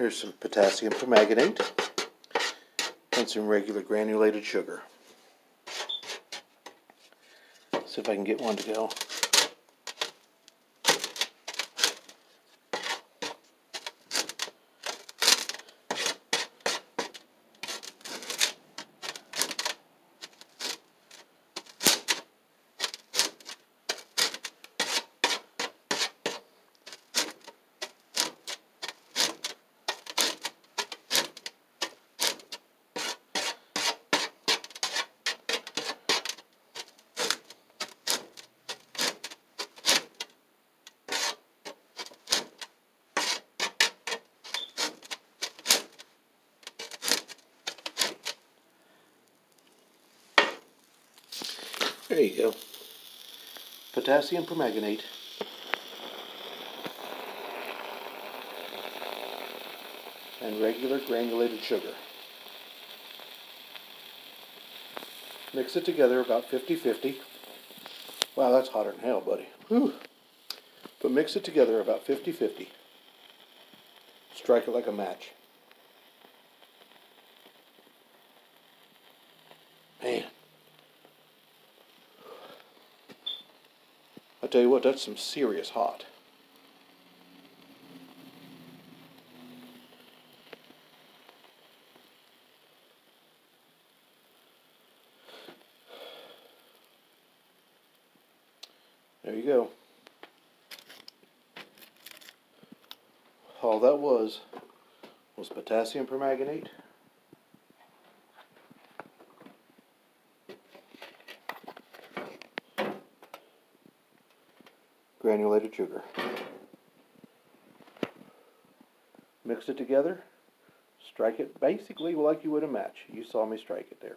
Here's some potassium permanganate and some regular granulated sugar. See if I can get one to go. There you go. Potassium permanganate. And regular granulated sugar. Mix it together about 50-50. Wow, that's hotter than hell, buddy. Whew. But mix it together about 50-50. Strike it like a match. I tell you what, that's some serious hot. There you go. All that was was potassium permanganate. Granulated sugar. Mix it together. Strike it basically like you would a match. You saw me strike it there.